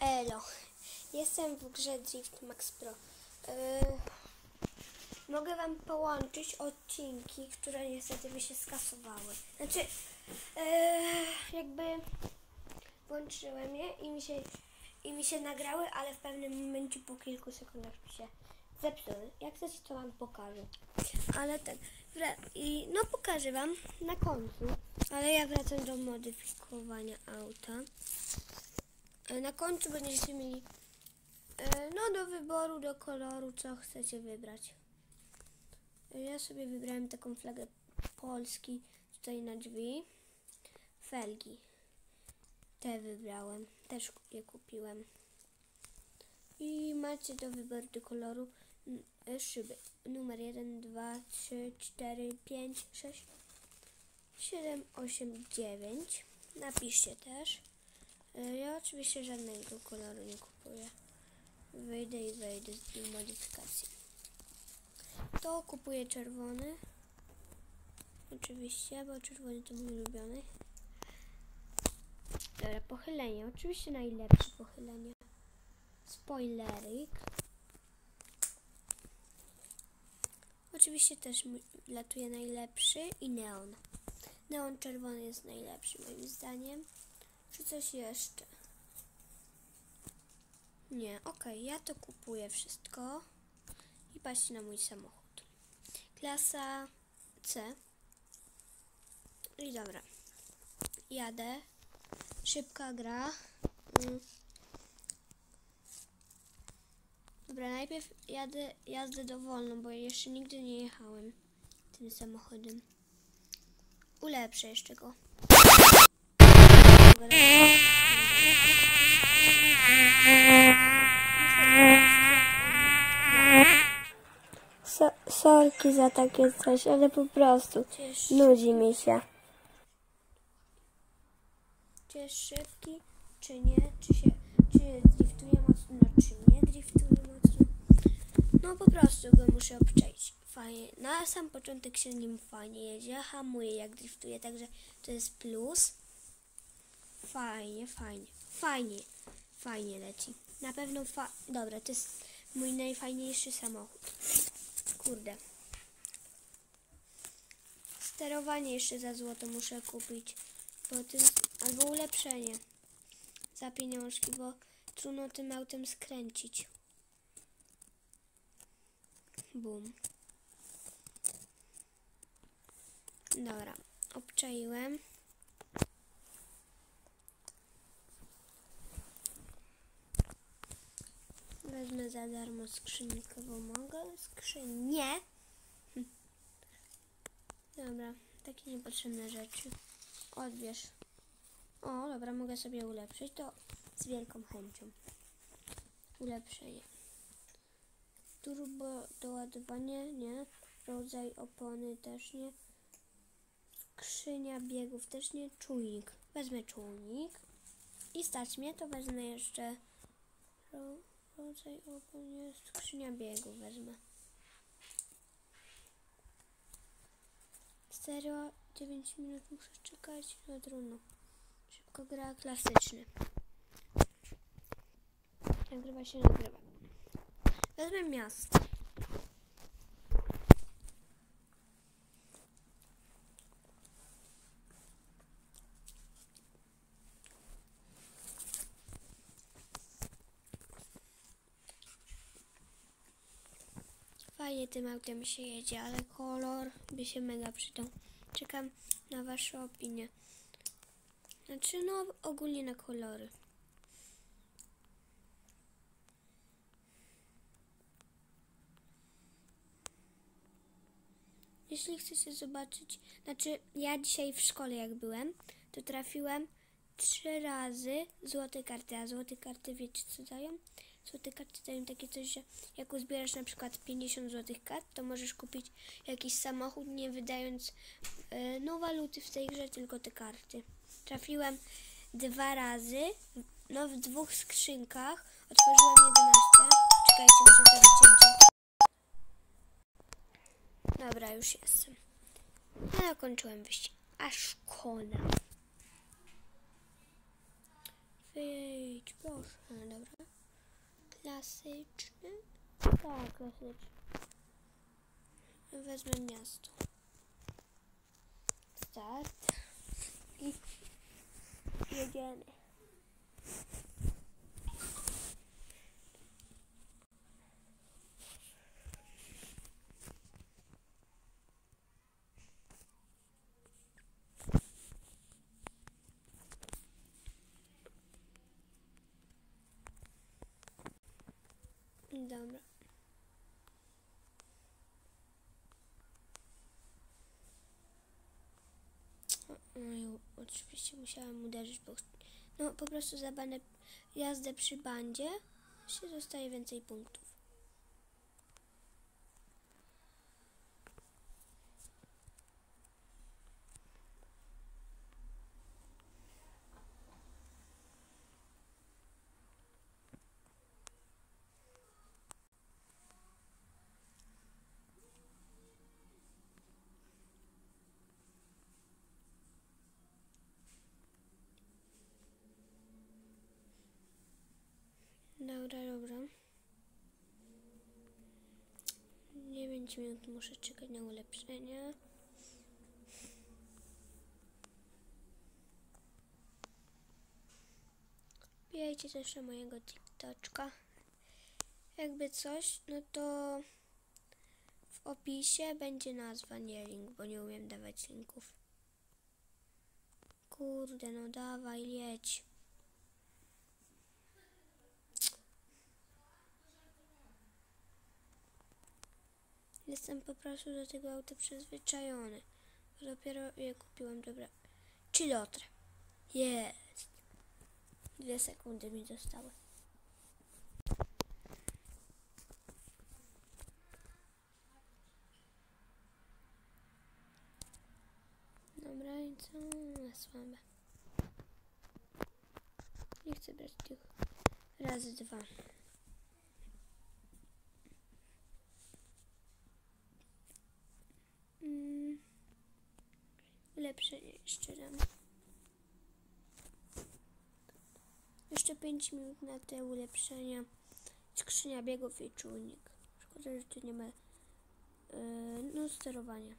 Elo, jestem w grze Drift Max Pro. Yy, mogę Wam połączyć odcinki, które niestety by się skasowały. Znaczy, yy, jakby włączyłem je i mi, się, i mi się nagrały, ale w pewnym momencie po kilku sekundach mi się zepsuły. Jak chcecie, to Wam pokażę. Ale wra- i no pokażę Wam na końcu. Ale ja wracam do modyfikowania auta. E, Na końcu będziecie mieli e, no do wyboru, do koloru, co chcecie wybrać. E, Ja sobie wybrałem taką flagę Polski tutaj na drzwi. Felgi. Te wybrałem. Też je kupiłem. I macie do wyboru do koloru szyby. Numer 1, 2, 3, 4, 5, 6, 7, 8, 9. Napiszcie też. E, Ja oczywiście żadnego koloru nie kupuję. Wyjdę i wejdę z tej modyfikacji. To kupuję czerwony. Oczywiście, bo czerwony to mój ulubiony. Dobra, pochylenie. Oczywiście najlepsze pochylenie. Spoilerik. Oczywiście też latuje najlepszy i neon. Neon czerwony jest najlepszy moim zdaniem. Czy coś jeszcze? Nie, okej, ja to kupuję wszystko. I patrzcie na mój samochód. Klasa C. I dobra. Jadę. Szybka gra. Mm. Dobra, najpierw jadę jazdę dowolną, bo jeszcze nigdy nie jechałem tym samochodem. Ulepszę jeszcze go. So, sorki za takie coś, ale po prostu nudzi mi się. Czy jest szybki, czy nie, czy się, czy driftuje mocno, czy nie driftuje mocno. No po prostu go muszę obczaić. Fajnie. Na sam początek się nim fajnie jedzie, hamuje jak driftuje, także to jest plus. Fajnie, fajnie, fajnie, fajnie leci. Na pewno fa... Dobra, to jest mój najfajniejszy samochód. Kurde. Sterowanie jeszcze za złoto muszę kupić. Bo tym, albo ulepszenie za pieniążki, bo trudno tym autem skręcić. Bum. Dobra, obczaiłem. Wezmę za darmo skrzynkę, bo mogę. Skrzynię. Hm. Dobra, takie niepotrzebne rzeczy. Odbierz. O, dobra, mogę sobie ulepszyć. To z wielką chęcią. Ulepszenie. Turbo doładowanie, nie. Rodzaj opony też nie. Skrzynia biegów też nie. Czujnik. Wezmę czujnik. I stać mnie, to wezmę jeszcze rodzaj jest skrzynia biegów wezmę. Stereo 9 minut muszę czekać, no trudno. Szybko gra klasyczny. Nagrywa się, nagrywa. Wezmę miasto. Fajnie tym autem się jedzie, ale kolor by się mega przydał. Czekam na Wasze opinie. Znaczy, no ogólnie na kolory. Jeśli chcecie zobaczyć, znaczy ja dzisiaj w szkole jak byłem, to trafiłem trzy razy złote karty, a złote karty wiecie co dają? Złote karty dają takie coś, że jak uzbierasz na przykład 50 złotych kart, to możesz kupić jakiś samochód, nie wydając e, no waluty w tej grze, tylko te karty. Trafiłem dwa razy, no w dwóch skrzynkach, otworzyłem 11. Czekajcie, muszę zrobić cięcie. Dobra, już jestem. Ja zakończyłem wyścig. A szkoda. Wyjdź, proszę. No dobra. Klasyczny? Tak, klasyczny. Wezmę miasto. Start. I jedziemy. Dobra. Oj, oczywiście musiałam uderzyć, bo no po prostu za jazdę przy bandzie się dostaje więcej punktów. Dobra, dobra. 9 minut muszę czekać na ulepszenie. Wbijajcie też mojego TikToczka. Jakby coś, no to w opisie będzie nazwa, nie link, bo nie umiem dawać linków. Kurde, no dawaj, jedź. Jestem po prostu do tego auta przyzwyczajony. Dopiero je kupiłem, dobra. Chilotr. Jest. Dwie sekundy mi zostały. Dobra, i co? Słabe. Nie chcę brać tych razy dwa. Mm. Ulepszenie jeszcze dam. Jeszcze 5 minut na te ulepszenia. Skrzynia biegów i czujnik. Szkoda, że tu nie ma yy, no, sterowania.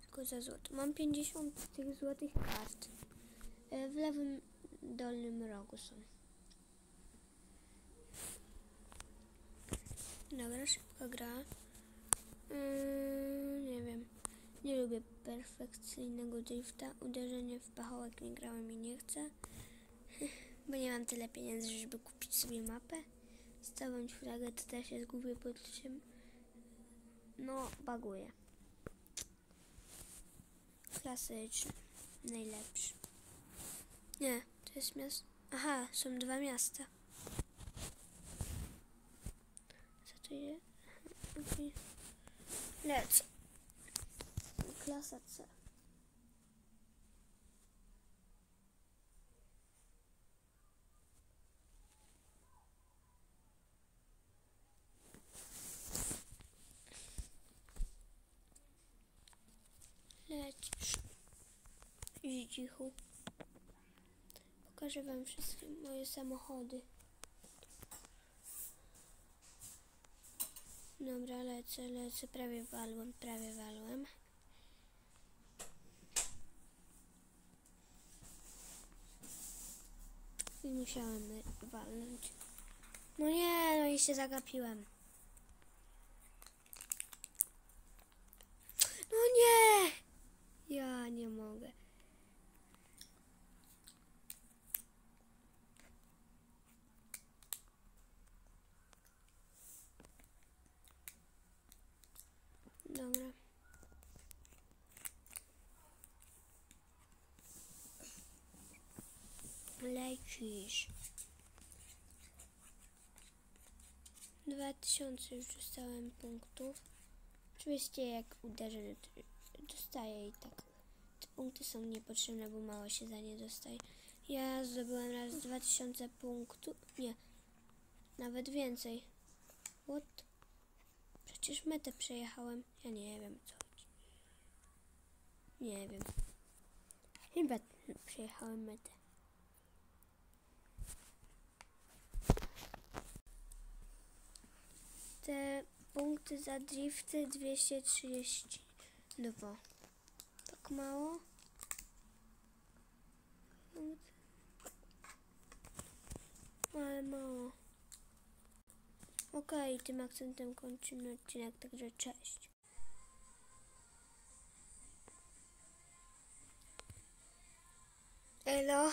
Tylko za złoto. Mam 50 tych złotych kart. Yy, w lewym dolnym rogu są. Dobra, szybko gra. Mm, nie wiem. Nie lubię perfekcyjnego drifta. Uderzenie w pachołek nie grałem i nie chcę. Bo nie mam tyle pieniędzy, żeby kupić sobie mapę. Stawiać flagę to też jest głupie poczuciem. No, baguję. Klasyczny. Najlepszy. Nie, to jest miasto. Aha, są dwa miasta. Co to jest? Okej. Lecę. Klasa C. Lecisz. Zdzichu. Pokażę wam wszystkie moje samochody. Dobra, lecę, lecę. Prawie walłem, prawie walłem. I musiałem walnąć. No nie, no i się zagapiłem. No nie! Ja nie mogę. Dobra. Lecisz. Dwa tysiące już dostałem punktów. Oczywiście jak uderzę, dostaję i tak. Te punkty są niepotrzebne, bo mało się za nie dostaje. Ja zdobyłem raz 2000 punktów. Nie, nawet więcej. What? Przecież metę przejechałem. Ja nie wiem co chodzi. Nie wiem. Chyba przejechałem metę. te punkty za drifty 232. Tak mało? Ale mało. Okej, tym akcentem kończymy odcinek, także cześć. Elo,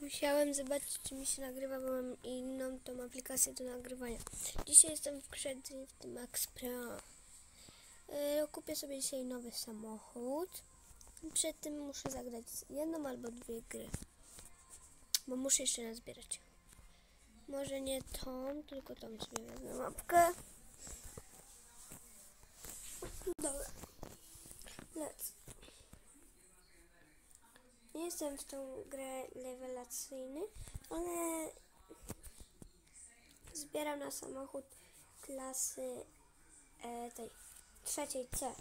musiałem zobaczyć, czy mi się nagrywa, bo mam inną tą aplikację do nagrywania. Dzisiaj jestem w grze Drift Max Pro. E, kupię sobie dzisiaj nowy samochód. Przed tym muszę zagrać jedną albo dwie gry. Bo muszę jeszcze nazbierać. Może nie tą, tylko tą sobie wezmę mapkę. Dobra. Let's. Nie jestem w tą grę rewelacyjny, ale zbieram na samochód klasy e, tej trzeciej C.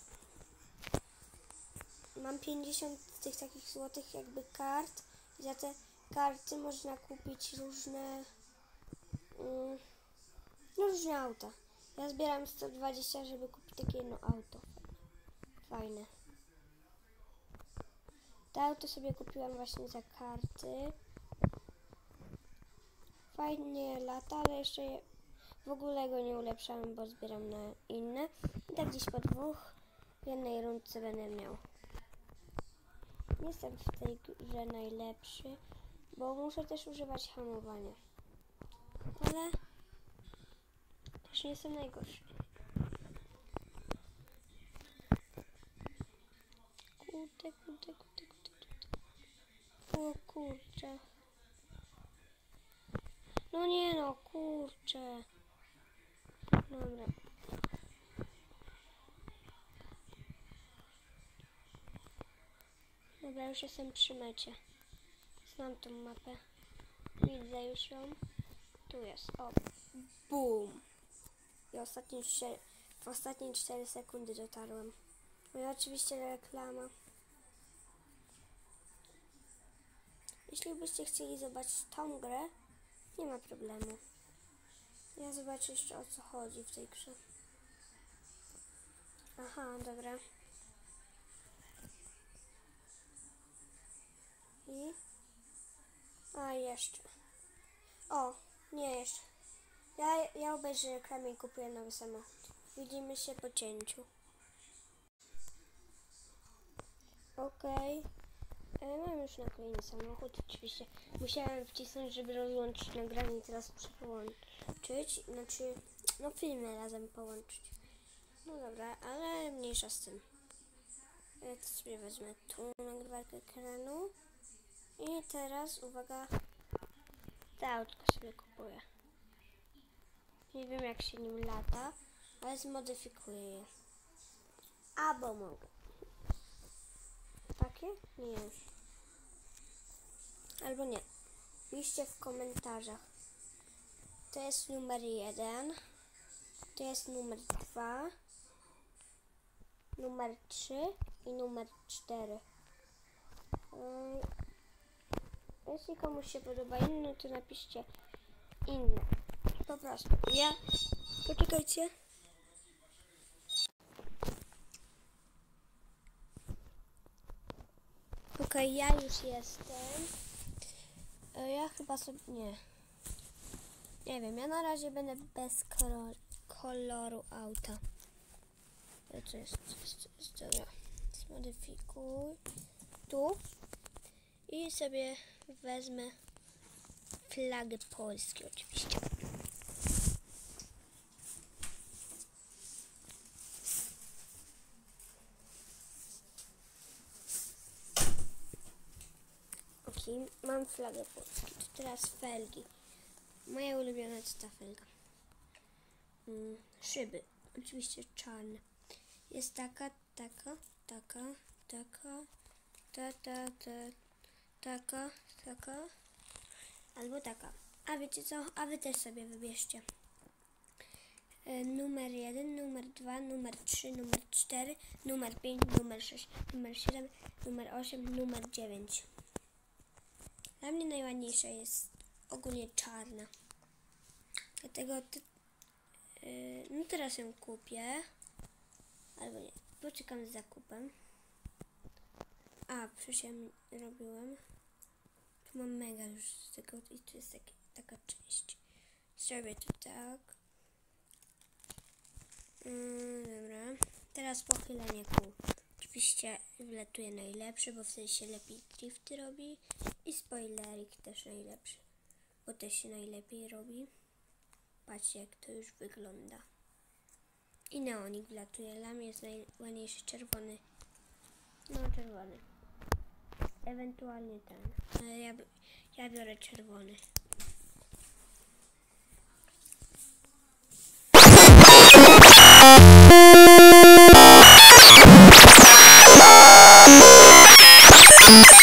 Mam 50 tych takich złotych jakby kart i za te karty można kupić różne mm, różne auta. Ja zbieram 120, żeby kupić takie jedno auto. Fajne. To auto sobie kupiłam właśnie za karty. Fajnie lata, ale jeszcze je, w ogóle go nie ulepszałem, bo zbieram na inne. I tak gdzieś po dwóch w jednej rundce będę miał. Nie jestem w tej grze najlepszy, bo muszę też używać hamowania. Ale też nie jestem najgorszy. Kurde, kurde, kurde. O kurczę. No nie no, kurczę. Dobra. Dobra, już jestem przy mecie. Znam tą mapę. Widzę już ją. Tu jest. O, boom. I ostatnie cztery, w ostatnie 4 sekundy dotarłem. No i oczywiście reklama. Jeśli byście chcieli zobaczyć tą grę, nie ma problemu. Ja zobaczę jeszcze o co chodzi w tej grze. Aha, dobra. I... A, jeszcze. O, nie jeszcze. Ja, ja obejrzę reklamę i kupuję nowy samochód. Widzimy się po cięciu. Okej. E, Mam już na kolejny samochód. Oczywiście musiałem wcisnąć, żeby rozłączyć nagranie i teraz muszę połączyć. Znaczy, no filmy razem połączyć. No dobra, ale mniejsza z tym. Ja to sobie wezmę tu nagrywarkę ekranu. I teraz, uwaga, to autko sobie kupuję. Nie wiem jak się nim lata, ale zmodyfikuję je. Albo mogę. Takie? Nie. Albo nie. Piszcie w komentarzach. To jest numer jeden. To jest numer dwa. Numer trzy i numer cztery. Ym, Jeśli komuś się podoba inny, to napiszcie inne. Po prostu. Ja. Poczekajcie. Okej, ja już jestem. E, Ja chyba sobie. Nie. Nie wiem, ja na razie będę bez kolor, koloru auta. E, Co jest? Co jest? Co jest? Zmodyfikuj. Tu. I sobie wezmę flagę Polski oczywiście. Mam flagę Polski. To teraz felgi. Moja ulubiona to ta felga. Mm, szyby. Oczywiście czarne. Jest taka, taka, taka, taka, ta, ta, ta, taka, taka, albo taka. A wiecie co? A wy też sobie wybierzcie. E, Numer 1, numer 2, numer 3, numer 4, numer 5, numer 6, numer 7, numer 8, numer 9. Dla mnie najładniejsza jest ogólnie czarna. Dlatego Yy, no teraz ją kupię. Albo nie. Poczekam z zakupem. A, przecież ja robiłem. Tu mam mega już z tego i tu jest taki, taka część. Zrobię to tak. Mm, dobra. Teraz pochylenie kół. Oczywiście wlatuje najlepszy, bo wtedy się lepiej drifty robi. I spoilerik też najlepszy, bo też się najlepiej robi. Patrzcie jak to już wygląda. I neonik wlatuje. Dla mnie jest najładniejszy czerwony. No czerwony. Ewentualnie ten. Ale ja, ja biorę czerwony. Thank